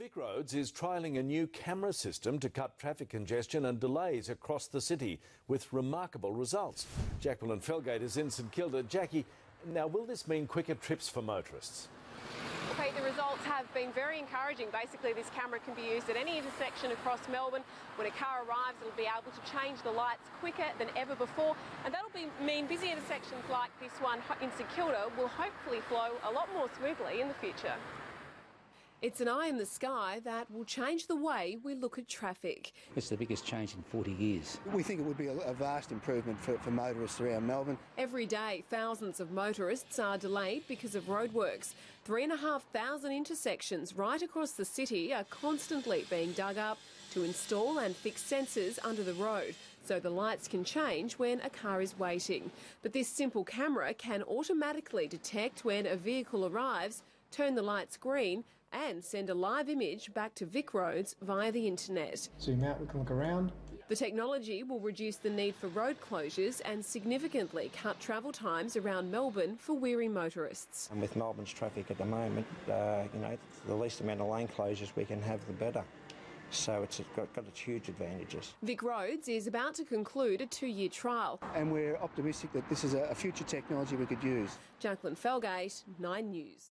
VicRoads is trialling a new camera system to cut traffic congestion and delays across the city with remarkable results. Jacqueline Felgate is in St Kilda. Jackie, now will this mean quicker trips for motorists? Pete, the results have been very encouraging. Basically, this camera can be used at any intersection across Melbourne. When a car arrives, it'll be able to change the lights quicker than ever before, and that'll be, mean busy intersections like this one in St Kilda will hopefully flow a lot more smoothly in the future. It's an eye in the sky that will change the way we look at traffic. It's the biggest change in 40 years. We think it would be a, a vast improvement for, for motorists around Melbourne. Every day, thousands of motorists are delayed because of roadworks. Three and a half thousand intersections right across the city are constantly being dug up to install and fix sensors under the road so the lights can change when a car is waiting. But this simple camera can automatically detect when a vehicle arrives, turn the lights green, and send a live image back to VicRoads via the internet. Zoom out, we can look around. The technology will reduce the need for road closures and significantly cut travel times around Melbourne for weary motorists. And with Melbourne's traffic at the moment, uh, you know, the least amount of lane closures we can have, the better. So it's got, got its huge advantages. VicRoads is about to conclude a two-year trial. And we're optimistic that this is a, a future technology we could use. Jacqueline Felgate, 9 News.